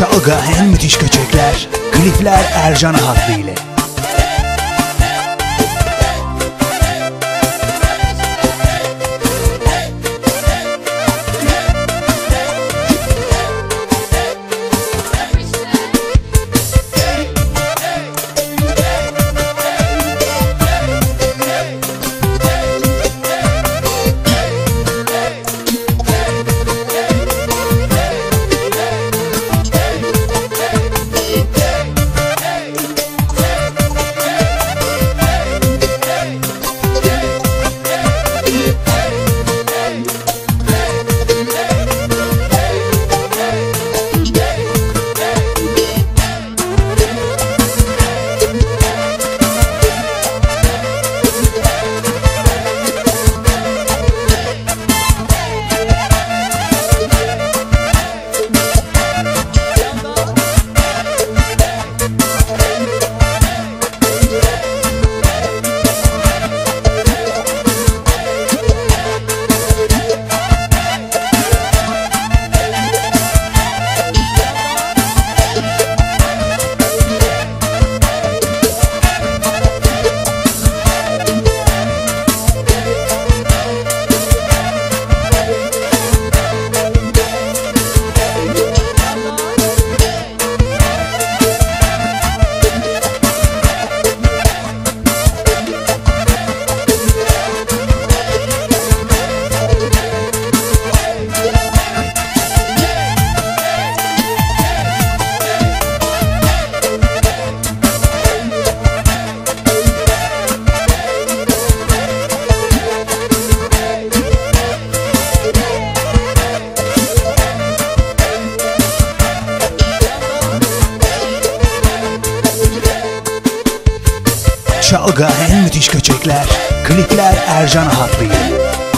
Çalga en müthiş köçekler, klipler Ercan Haklı ile. Çalga en müthiş köçekler, klipler Ercan Haklı ile.